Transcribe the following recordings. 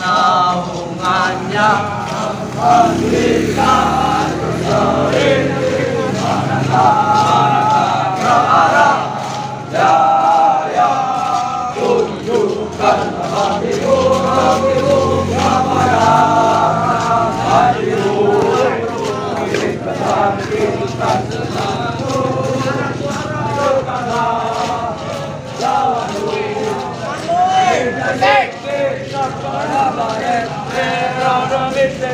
naungannya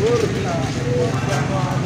Kurna.